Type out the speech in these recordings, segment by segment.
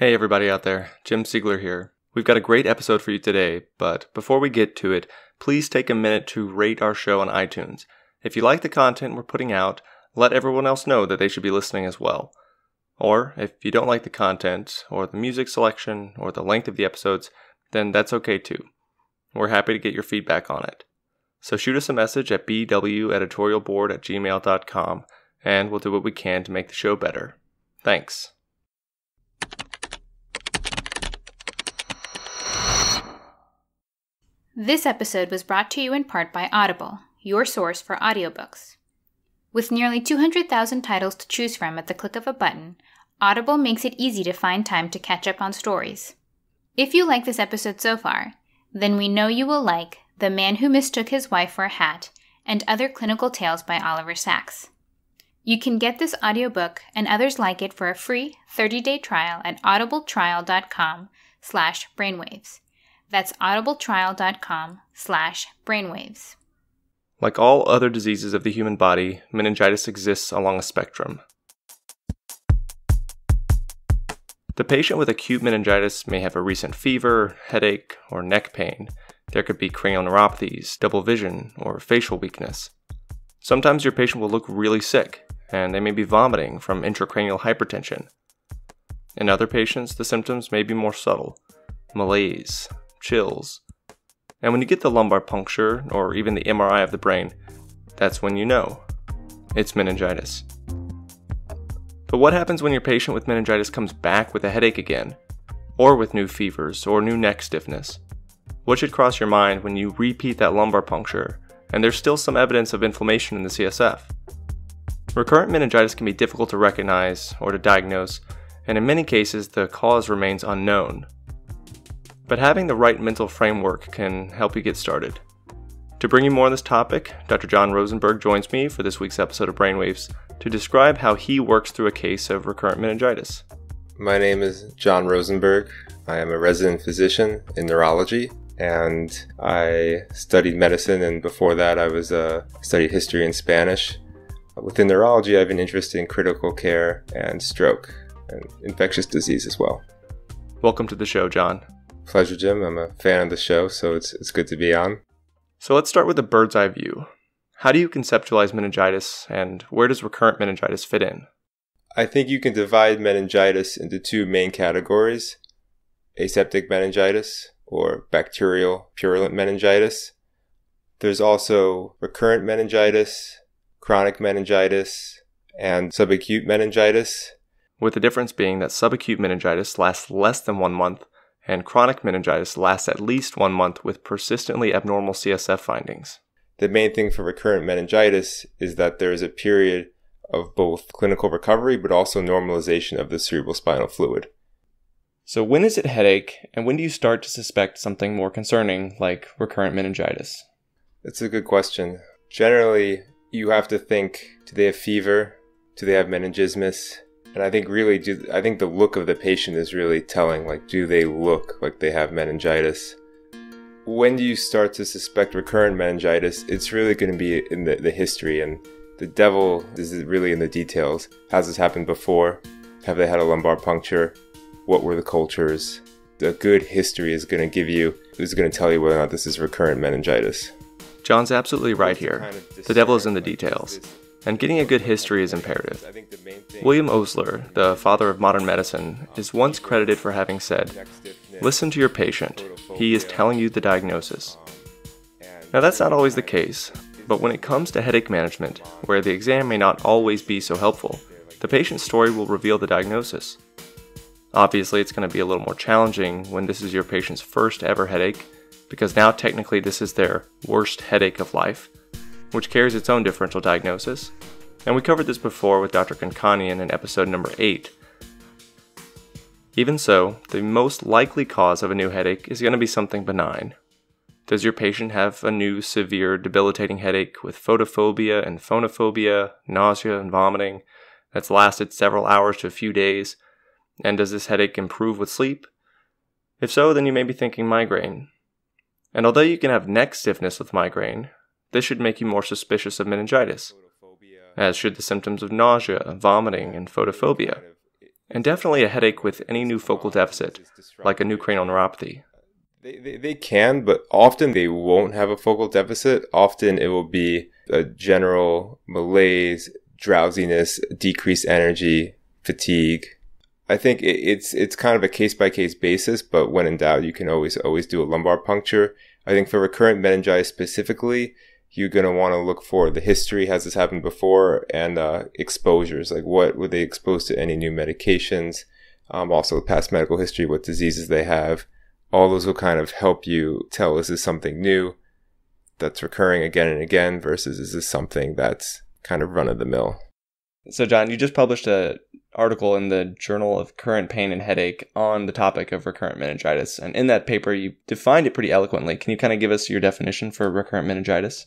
Hey, everybody out there. Jim Siegler here. We've got a great episode for you today, but before we get to it, please take a minute to rate our show on iTunes. If you like the content we're putting out, let everyone else know that they should be listening as well. Or, if you don't like the content, or the music selection, or the length of the episodes, then that's okay too. We're happy to get your feedback on it. So shoot us a message at bweditorialboard at gmail.com, and we'll do what we can to make the show better. Thanks. This episode was brought to you in part by Audible, your source for audiobooks. With nearly 200,000 titles to choose from at the click of a button, Audible makes it easy to find time to catch up on stories. If you like this episode so far, then we know you will like The Man Who Mistook His Wife for a Hat and Other Clinical Tales by Oliver Sacks. You can get this audiobook and others like it for a free 30-day trial at audibletrial.com slash brainwaves. That's audibletrial.com slash brainwaves. Like all other diseases of the human body, meningitis exists along a spectrum. The patient with acute meningitis may have a recent fever, headache, or neck pain. There could be cranial neuropathies, double vision, or facial weakness. Sometimes your patient will look really sick, and they may be vomiting from intracranial hypertension. In other patients, the symptoms may be more subtle malaise, chills. And when you get the lumbar puncture or even the MRI of the brain, that's when you know it's meningitis. But what happens when your patient with meningitis comes back with a headache again, or with new fevers or new neck stiffness? What should cross your mind when you repeat that lumbar puncture and there's still some evidence of inflammation in the CSF? Recurrent meningitis can be difficult to recognize or to diagnose, and in many cases the cause remains unknown but having the right mental framework can help you get started. To bring you more on this topic, Dr. Jon Rosenberg joins me for this week's episode of Brainwaves to describe how he works through a case of recurrent meningitis. My name is Jon Rosenberg. I am a resident physician in neurology and I studied medicine and before that I was uh, studied history and Spanish. Within neurology, I have an interest in critical care and stroke and infectious disease as well. Welcome to the show, Jon. Pleasure, Jim. I'm a fan of the show, so it's, it's good to be on. So let's start with a bird's eye view. How do you conceptualize meningitis, and where does recurrent meningitis fit in? I think you can divide meningitis into two main categories aseptic meningitis or bacterial purulent meningitis. There's also recurrent meningitis, chronic meningitis, and subacute meningitis. With the difference being that subacute meningitis lasts less than one month and chronic meningitis lasts at least one month with persistently abnormal CSF findings. The main thing for recurrent meningitis is that there is a period of both clinical recovery but also normalization of the cerebrospinal fluid. So, when is it headache, and when do you start to suspect something more concerning like recurrent meningitis? That's a good question. Generally, you have to think do they have fever? Do they have meningismus? And I think really, do, I think the look of the patient is really telling. Like, do they look like they have meningitis? When do you start to suspect recurrent meningitis? It's really going to be in the, the history, and the devil is really in the details. Has this happened before? Have they had a lumbar puncture? What were the cultures? The good history is going to give you, is going to tell you whether or not this is recurrent meningitis. John's absolutely right here. The devil is in the details and getting a good history is imperative. William Osler, the father of modern medicine, is once credited for having said, Listen to your patient, he is telling you the diagnosis. Now, that's not always the case, but when it comes to headache management, where the exam may not always be so helpful, the patient's story will reveal the diagnosis. Obviously, it's going to be a little more challenging when this is your patient's first ever headache, because now technically this is their worst headache of life which carries its own differential diagnosis, and we covered this before with Dr. Kankanian in episode number 8. Even so, the most likely cause of a new headache is going to be something benign. Does your patient have a new severe debilitating headache with photophobia and phonophobia, nausea and vomiting that's lasted several hours to a few days? And does this headache improve with sleep? If so, then you may be thinking migraine. And although you can have neck stiffness with migraine, this should make you more suspicious of meningitis, as should the symptoms of nausea, vomiting, and photophobia. and definitely a headache with any new focal deficit, like a new cranial neuropathy. They, they, they can, but often they won't have a focal deficit. Often it will be a general malaise, drowsiness, decreased energy, fatigue. I think it, it's it's kind of a case by case basis, but when in doubt, you can always always do a lumbar puncture. I think for recurrent meningitis specifically, you're going to want to look for the history. Has this happened before? And uh, exposures, like what were they exposed to any new medications? Um, also, past medical history, what diseases they have. All those will kind of help you tell is this something new that's recurring again and again versus is this something that's kind of run of the mill. So, Jon, you just published an article in the Journal of Current Pain and Headache on the topic of recurrent meningitis. And in that paper, you defined it pretty eloquently. Can you kind of give us your definition for recurrent meningitis?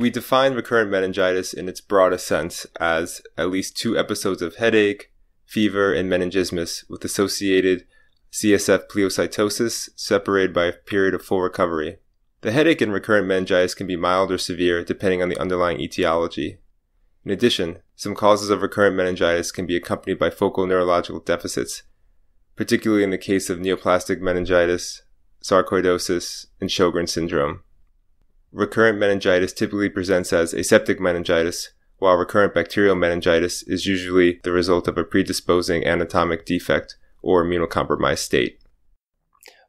We define recurrent meningitis in its broadest sense as at least two episodes of headache, fever, and meningismus with associated CSF pleocytosis separated by a period of full recovery. The headache in recurrent meningitis can be mild or severe depending on the underlying etiology. In addition, some causes of recurrent meningitis can be accompanied by focal neurological deficits, particularly in the case of neoplastic meningitis, sarcoidosis, and Sjogren's syndrome. Recurrent meningitis typically presents as aseptic meningitis, while recurrent bacterial meningitis is usually the result of a predisposing anatomic defect or immunocompromised state.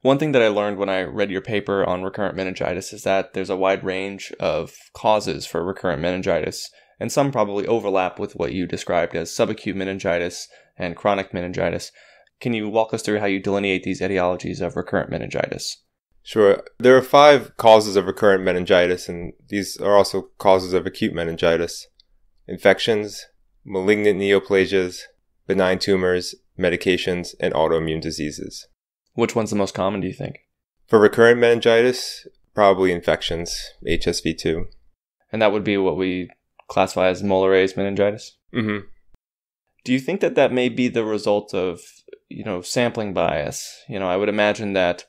One thing that I learned when I read your paper on recurrent meningitis is that there's a wide range of causes for recurrent meningitis, and some probably overlap with what you described as subacute meningitis and chronic meningitis. Can you walk us through how you delineate these etiologies of recurrent meningitis? Sure. There are five causes of recurrent meningitis, and these are also causes of acute meningitis infections, malignant neoplasias, benign tumors, medications, and autoimmune diseases. Which one's the most common, do you think? For recurrent meningitis, probably infections, HSV2. And that would be what we classify as Mollaret's meningitis? Mm-hmm. Do you think that that may be the result of, you know, sampling bias? You know, I would imagine that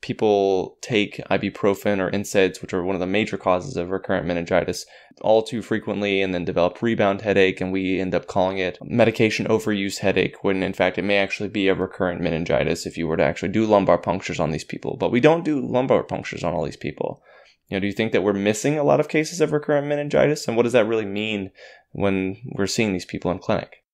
people take ibuprofen or NSAIDs, which are one of the major causes of recurrent meningitis, all too frequently and then develop rebound headache. And we end up calling it medication overuse headache, when in fact it may actually be a recurrent meningitis if you were to actually do lumbar punctures on these people. But we don't do lumbar punctures on all these people. You know, do you think that we're missing a lot of cases of recurrent meningitis? And what does that really mean when we're seeing these people in clinic?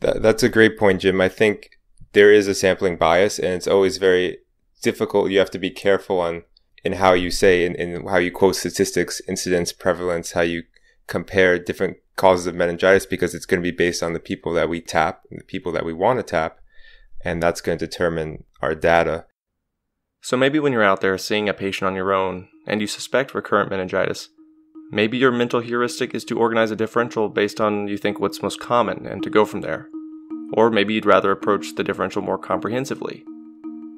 That, that's a great point, Jim. I think there is a sampling bias, and it's always very difficult. You have to be careful on in how you say and, and how you quote statistics, incidence, prevalence, how you compare different causes of meningitis because it's going to be based on the people that we tap and the people that we want to tap. And that's going to determine our data. So maybe when you're out there seeing a patient on your own and you suspect recurrent meningitis, maybe your mental heuristic is to organize a differential based on you think what's most common and to go from there. Or maybe you'd rather approach the differential more comprehensively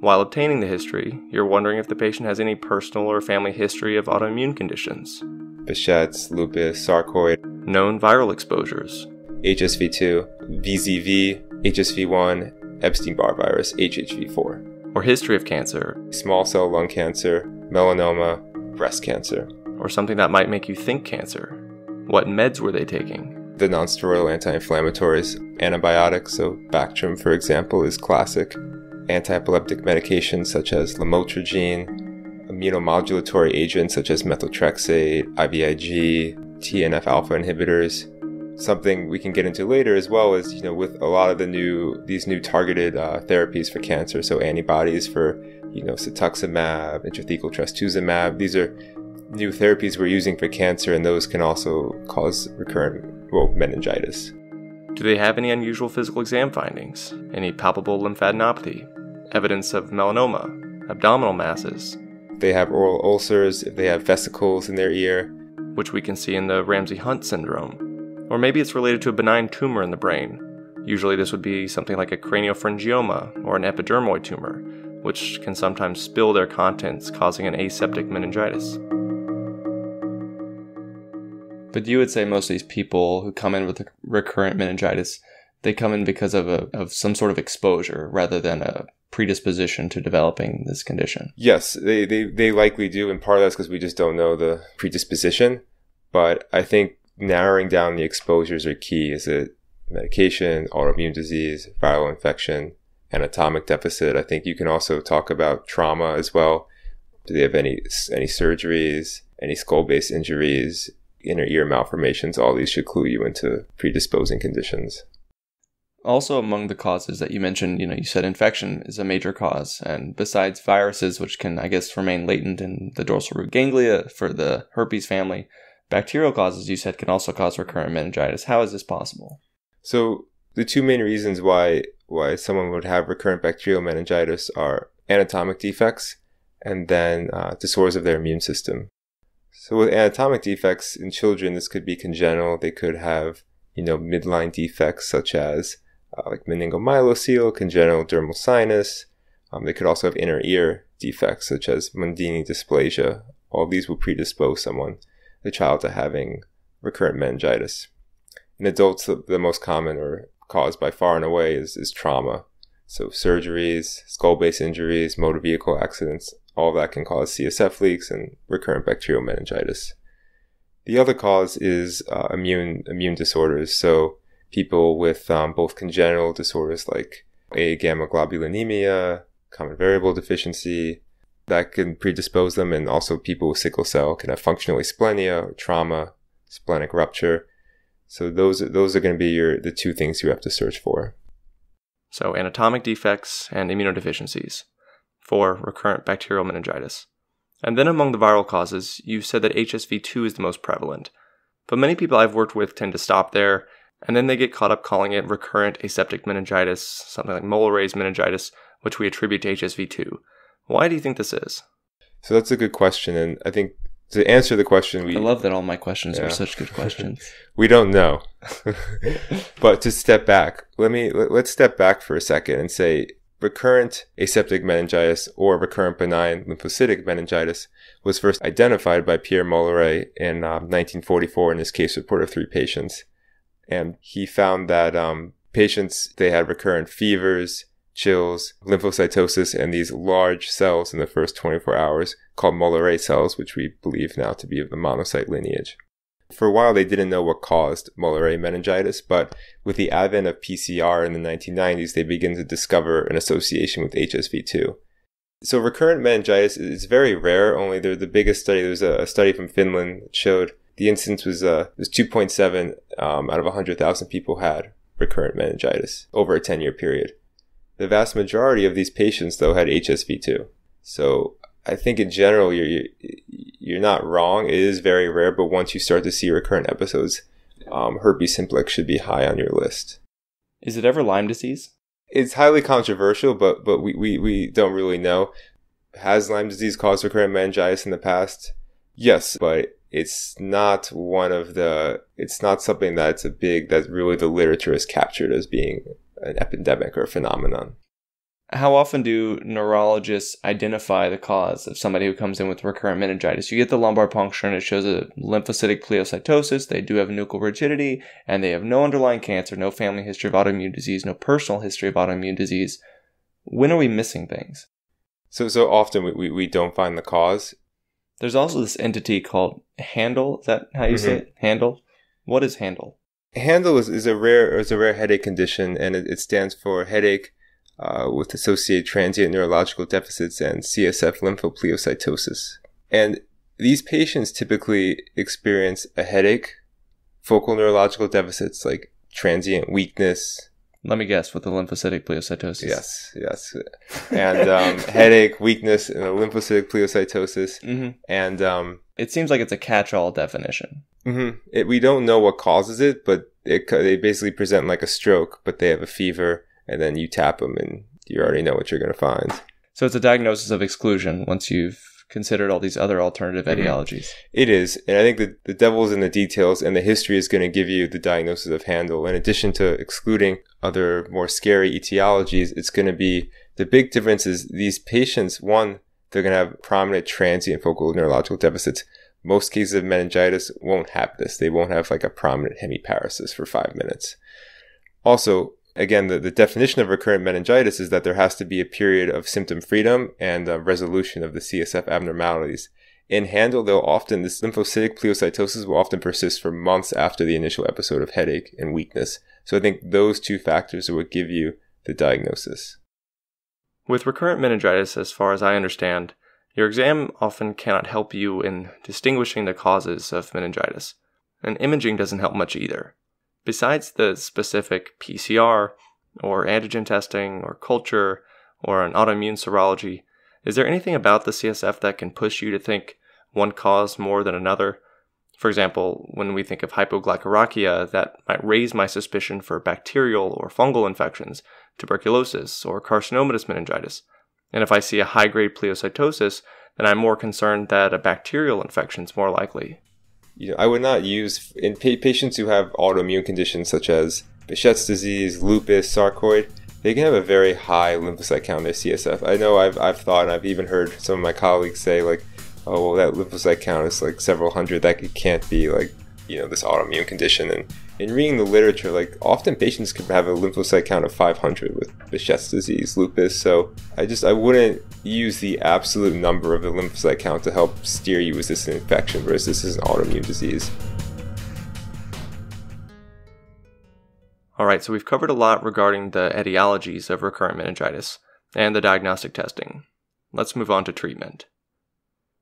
while obtaining the history, you're wondering if the patient has any personal or family history of autoimmune conditions. Behçet's, lupus, sarcoid, known viral exposures, HSV2, VZV, HSV1, Epstein Barr virus, HHV4, or history of cancer, small cell lung cancer, melanoma, breast cancer, or something that might make you think cancer. What meds were they taking? The nonsteroidal anti-inflammatories, antibiotics, so Bactrim, for example, is classic anti-epileptic medications such as lamotrigine, immunomodulatory agents such as methotrexate, IVIG, TNF alpha inhibitors. Something we can get into later as well is, you know, with a lot of the new, these new targeted uh, therapies for cancer, so antibodies for, you know, cetuximab, intrathecal trastuzumab, these are new therapies we're using for cancer, and those can also cause recurrent, well, meningitis. Do they have any unusual physical exam findings? Any palpable lymphadenopathy? Evidence of melanoma, abdominal masses. They have oral ulcers, if they have vesicles in their ear, which we can see in the Ramsay Hunt syndrome. Or maybe it's related to a benign tumor in the brain. Usually, this would be something like a craniopharyngioma or an epidermoid tumor, which can sometimes spill their contents, causing an aseptic meningitis. But you would say most of these people who come in with a recurrent meningitis, they come in because of, a, of some sort of exposure rather than a predisposition to developing this condition. Yes, they, they, they likely do. And part of that's because we just don't know the predisposition. But I think narrowing down the exposures are key. Is it medication, autoimmune disease, viral infection, anatomic deficit. I think you can also talk about trauma as well. Do they have any any surgeries, any skull-based injuries, inner ear malformations? All these should clue you into predisposing conditions. Also, among the causes that you mentioned, you know, you said infection is a major cause, and besides viruses, which can, I guess, remain latent in the dorsal root ganglia for the herpes family, bacterial causes you said can also cause recurrent meningitis. How is this possible? So, the two main reasons why why someone would have recurrent bacterial meningitis are anatomic defects and then uh, disorders of their immune system. So, with anatomic defects in children, this could be congenital. They could have, you know, midline defects such as uh, like meningomyelocele, congenital dermal sinus. Um, they could also have inner ear defects such as Mondini dysplasia. All these will predispose someone, the child, to having recurrent meningitis. In adults, the, the most common or caused by far and away is, is trauma. So surgeries, skull base injuries, motor vehicle accidents, all that can cause CSF leaks and recurrent bacterial meningitis. The other cause is uh, immune immune disorders. So people with um, both congenital disorders like agammaglobulinemia, common variable deficiency, that can predispose them, and also people with sickle cell can have functional asplenia, trauma, splenic rupture. So those those are going to be your the two things you have to search for. So anatomic defects and immunodeficiencies for recurrent bacterial meningitis. And then among the viral causes, you said that HSV2 is the most prevalent. But many people I've worked with tend to stop there and then they get caught up calling it recurrent aseptic meningitis, something like Mollaret's meningitis, which we attribute to HSV2. Why do you think this is? So that's a good question, and I think to answer the question, we I love that all my questions yeah. are such good questions. we don't know, but to step back, let me let's step back for a second and say recurrent aseptic meningitis or recurrent benign lymphocytic meningitis was first identified by Pierre Mollaret in um, 1944 in his case report of three patients and he found that um, patients they had recurrent fevers, chills, lymphocytosis, and these large cells in the first 24 hours called Mollaret cells, which we believe now to be of the monocyte lineage. For a while, they didn't know what caused Mollaret meningitis, but with the advent of PCR in the 1990s, they began to discover an association with HSV2. So recurrent meningitis is very rare. Only the, the biggest study, there was a, study from Finland showed the incidence was uh, was 2.7 um, out of 100,000 people had recurrent meningitis over a 10 year period. The vast majority of these patients, though, had HSV2. So I think in general, you're you're not wrong. It is very rare, but once you start to see recurrent episodes, um, herpes simplex should be high on your list. Is it ever Lyme disease? It's highly controversial, but but we, we, we don't really know. Has Lyme disease caused recurrent meningitis in the past? Yes, but it's not one of the it's not something that's a big that really the literature has captured as being an epidemic or phenomenon how often do neurologists identify the cause of somebody who comes in with recurrent meningitis? You get the lumbar puncture and it shows a lymphocytic pleocytosis. They do have nuchal rigidity and they have no underlying cancer, no family history of autoimmune disease, no personal history of autoimmune disease. When are we missing things? So, so often we, we, we don't find the cause. There's also this entity called HaNDL. Is that how you mm-hmm. say it? HaNDL. What is HaNDL? HaNDL is, is a rare is a rare headache condition, and it, it stands for headache uh, with associated transient neurological deficits and CSF lymphopleocytosis. And these patients typically experience a headache, focal neurological deficits like transient weakness, let me guess with the lymphocytic pleocytosis. Yes, yes, and um, headache, weakness, and lymphocytic pleocytosis, mm-hmm. and um, it seems like it's a catch-all definition. Mm-hmm. It, we don't know what causes it, but it, they basically present like a stroke, but they have a fever, and then you tap them, and you already know what you're going to find. So it's a diagnosis of exclusion once you've considered all these other alternative mm-hmm. etiologies. It is. And I think the, the devil's in the details, and the history is going to give you the diagnosis of HaNDL. In addition to excluding other more scary etiologies, it's going to be the big difference is these patients, one, they're going to have prominent transient focal neurological deficits. Most cases of meningitis won't have this. They won't have like a prominent hemiparesis for five minutes. Also, again, the, the definition of recurrent meningitis is that there has to be a period of symptom freedom and uh, resolution of the CSF abnormalities. in HaNDL, they'll often, this lymphocytic pleocytosis will often persist for months after the initial episode of headache and weakness. So I think those two factors are what give you the diagnosis. With recurrent meningitis, as far as I understand, your exam often cannot help you in distinguishing the causes of meningitis, and imaging doesn't help much either. Besides the specific PCR, or antigen testing, or culture, or an autoimmune serology, is there anything about the CSF that can push you to think one cause more than another? For example, when we think of hypoglycemia, that might raise my suspicion for bacterial or fungal infections, tuberculosis, or carcinomatous meningitis. And if I see a high grade pleocytosis, then I'm more concerned that a bacterial infection is more likely. You know, I would not use in pa- patients who have autoimmune conditions such as Behçet's disease, lupus, sarcoid they can have a very high lymphocyte count in their CSF. I know I've, I've thought, and I've even heard some of my colleagues say, like, oh, well, that lymphocyte count is like several hundred. That can't be like, you know, this autoimmune condition. And in reading the literature, like, often patients can have a lymphocyte count of 500 with Behçet's disease, lupus. So I just, I wouldn't use the absolute number of the lymphocyte count to help steer you as this an infection versus this is an autoimmune disease. All right, so we've covered a lot regarding the etiologies of recurrent meningitis and the diagnostic testing. Let's move on to treatment.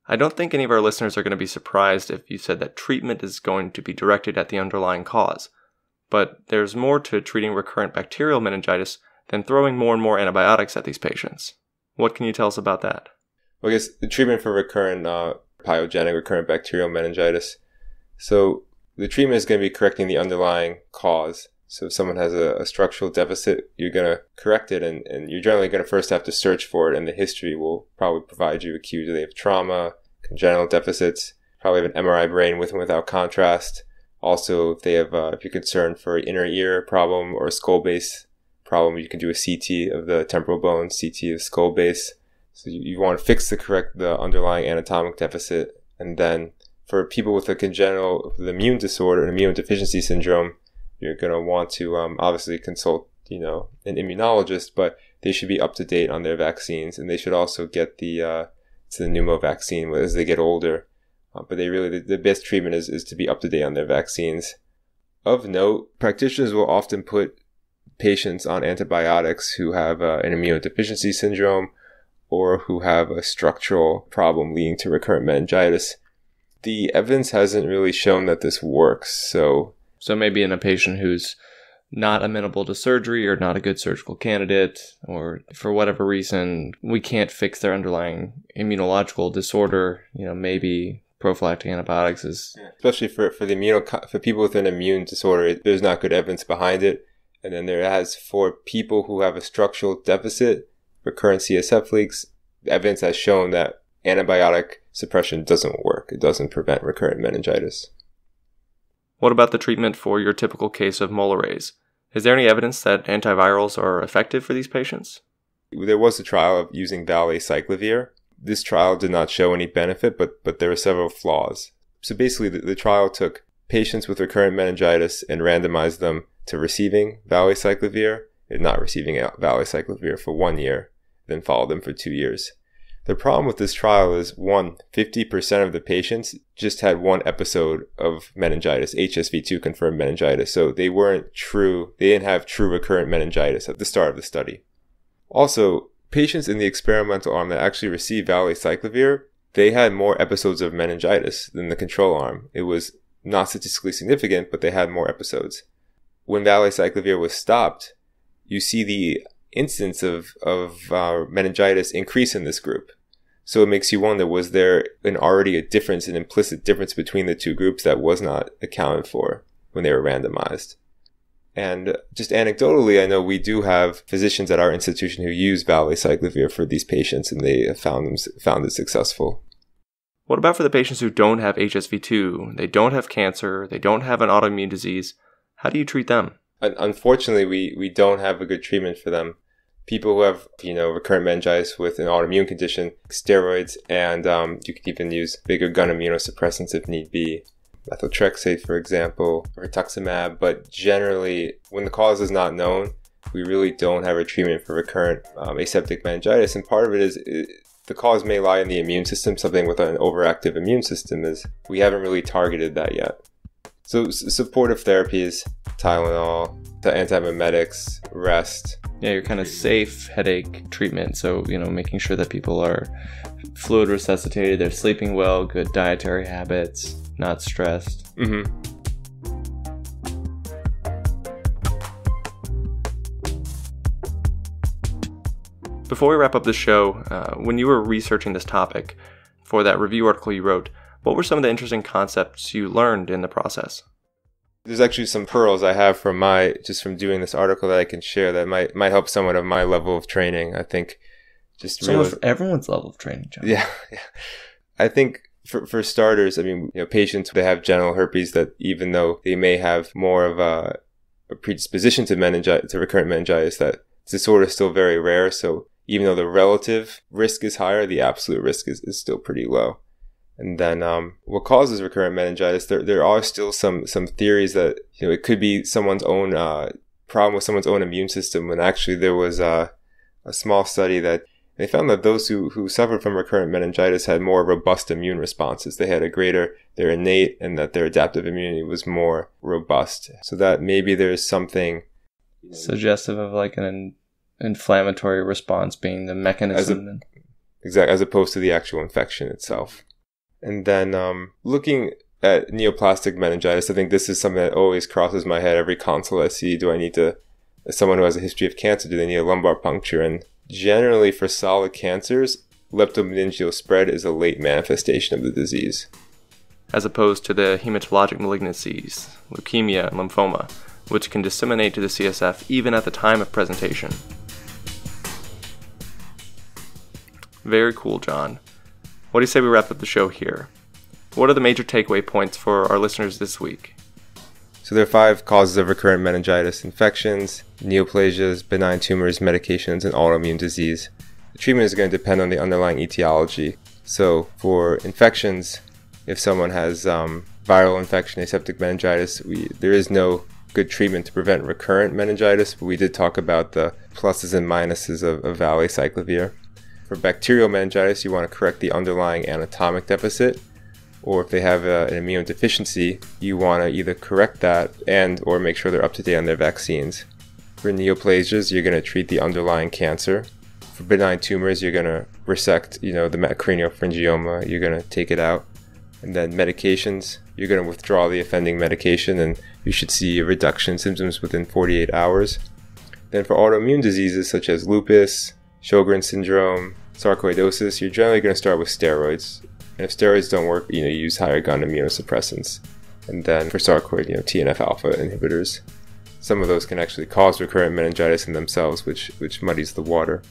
I don't think any of our listeners are going to be surprised if you said that treatment is going to be directed at the underlying cause. But there's more to treating recurrent bacterial meningitis than throwing more and more antibiotics at these patients. What can you tell us about that? Well, I guess the treatment for recurrent uh, pyogenic recurrent bacterial meningitis. So the treatment is going to be correcting the underlying cause so if someone has a, a structural deficit, you're going to correct it and, and you're generally going to first have to search for it and the history will probably provide you a cue. Do they have trauma, congenital deficits, probably have an MRI brain with and without contrast. Also, if they have, uh, if you're concerned for inner ear problem or skull base problem, you can do a CT of the temporal bone, CT of skull base. So you, you want to fix the correct, the underlying anatomic deficit. And then for people with a congenital with immune disorder, an immune deficiency syndrome, you're going to want to um, obviously consult, you know, an immunologist, but they should be up to date on their vaccines, and they should also get the uh, to the pneumo vaccine as they get older. Uh, but they really the, the best treatment is is to be up to date on their vaccines. Of note, practitioners will often put patients on antibiotics who have uh, an immunodeficiency syndrome or who have a structural problem leading to recurrent meningitis. The evidence hasn't really shown that this works, so so maybe in a patient who's not amenable to surgery or not a good surgical candidate, or for whatever reason, we can't fix their underlying immunological disorder, you know, maybe prophylactic antibiotics is especially for for the immuno for people with an immune disorder there's not good evidence behind it and then there has for people who have a structural deficit recurrent csf leaks evidence has shown that antibiotic suppression doesn't work it doesn't prevent recurrent meningitis what about the treatment for your typical case of Mollaret's? Is there any evidence that antivirals are effective for these patients? There was a trial of using valacyclovir. This trial did not show any benefit, but, but there were several flaws. So basically, the, the trial took patients with recurrent meningitis and randomized them to receiving valacyclovir and not receiving valacyclovir for one year, then follow them for two years. The problem with this trial is one, 50% of the patients just had one episode of meningitis, HSV2 confirmed meningitis. So they weren't true, they didn't have true recurrent meningitis at the start of the study. Also, patients in the experimental arm that actually received valacyclovir, they had more episodes of meningitis than the control arm. It was not statistically significant, but they had more episodes. When valacyclovir was stopped, you see the incidence of, of uh, meningitis increase in this group. So it makes you wonder, was there an already a difference, an implicit difference between the two groups that was not accounted for when they were randomized? And just anecdotally, I know we do have physicians at our institution who use valacyclovir for these patients and they found them, found it successful. What about for the patients who don't have HSV2? They don't have cancer, they don't have an autoimmune disease. How do you treat them? Unfortunately, we, we don't have a good treatment for them people who have, you know, recurrent meningitis with an autoimmune condition, steroids, and um, you can even use bigger gun immunosuppressants if need be. Methotrexate, for example, or rituximab, but generally, when the cause is not known, we really don't have a treatment for recurrent um, aseptic meningitis, and part of it is. It, the cause may lie in the immune system. Something with an overactive immune system is we haven't really targeted that yet. So supportive therapies, Tylenol, the antiemetics, rest. Yeah, you're kind of safe headache treatment. So you know, making sure that people are fluid resuscitated, they're sleeping well, good dietary habits, not stressed. Mm-hmm. Before we wrap up the show, uh, when you were researching this topic for that review article you wrote, what were some of the interesting concepts you learned in the process? There's actually some pearls I have from my just from doing this article that I can share that might might help someone of my level of training. I think just really, everyone's level of training, Jon. Yeah, yeah. I think for, for starters, I mean, you know, patients they have genital herpes that even though they may have more of a, a predisposition to meningitis, to recurrent meningitis, that disorder is still very rare. So even though the relative risk is higher, the absolute risk is, is still pretty low. And then um, what causes recurrent meningitis? There, there are still some some theories that you know it could be someone's own uh, problem with someone's own immune system. When actually there was a small study that they found that those who, who suffered from recurrent meningitis had more robust immune responses. They had a greater, their innate and that their adaptive immunity was more robust. So that maybe there's something suggestive of like an inflammatory response being the mechanism. As exactly, as opposed to the actual infection itself. And then um, looking at neoplastic meningitis, I think this is something that always crosses my head every consult I see. Do I need to, someone who has a history of cancer, do they need a lumbar puncture? And generally, for solid cancers, leptomeningeal spread is a late manifestation of the disease. As opposed to the hematologic malignancies, leukemia, and lymphoma, which can disseminate to the CSF even at the time of presentation. Very cool, Jon. What do you say we wrap up the show here? What are the major takeaway points for our listeners this week? So there are five causes of recurrent meningitis infections, neoplasias, benign tumors, medications, and autoimmune disease. The treatment is going to depend on the underlying etiology. So for infections, if someone has um, viral infection, aseptic meningitis, we, there is no good treatment to prevent recurrent meningitis, but we did talk about the pluses and minuses of, of valacyclovir. For bacterial meningitis, you want to correct the underlying anatomic deficit, or if they have a, an immune deficiency, you want to either correct that and or make sure they're up to date on their vaccines. For neoplasias, you're going to treat the underlying cancer. For benign tumors, you're going to resect, you know, the craniopharyngioma. You're going to take it out. And then medications, you're going to withdraw the offending medication, and you should see a reduction in symptoms within 48 hours. Then for autoimmune diseases such as lupus, Sjogren syndrome, sarcoidosis, you're generally going to start with steroids. And if steroids don't work, you know, you use higher gun immunosuppressants. And then for sarcoid, you know, TNF alpha inhibitors. Some of those can actually cause recurrent meningitis in themselves, which which muddies the water.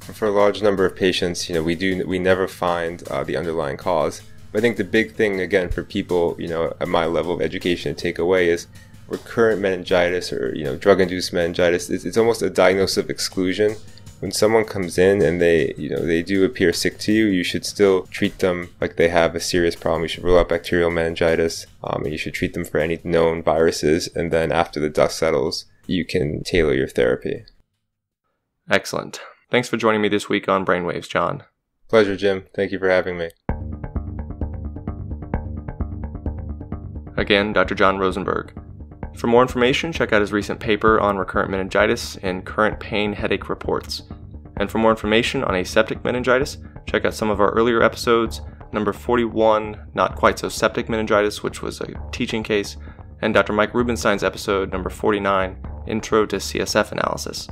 For a large number of patients, you know, we do we never find uh, the underlying cause. But I think the big thing again for people, you know, at my level of education to take away is recurrent meningitis or you know drug-induced meningitis. It's, it's almost a diagnosis of exclusion when someone comes in and they you know they do appear sick to you you should still treat them like they have a serious problem. You should rule out bacterial meningitis um, and you should treat them for any known viruses. And then after the dust settles you can tailor your therapy. Excellent. Thanks for joining me this week on brainwaves jon. Pleasure jim. Thank you for having me. Again dr jon rosenberg for more information, check out his recent paper on recurrent meningitis and current pain headache reports. And for more information on aseptic meningitis, check out some of our earlier episodes number 41, Not Quite So Septic Meningitis, which was a teaching case, and Dr. Mike Rubenstein's episode number 49, Intro to CSF Analysis.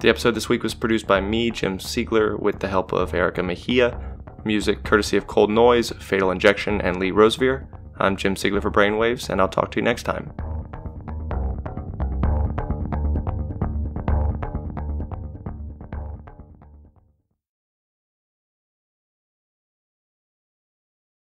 The episode this week was produced by me, Jim Siegler, with the help of Erika Mejia, music courtesy of Coldnoise, Fatal Injection, and Lee Rosevere. I'm Jim Siegler for Brainwaves, and I'll talk to you next time.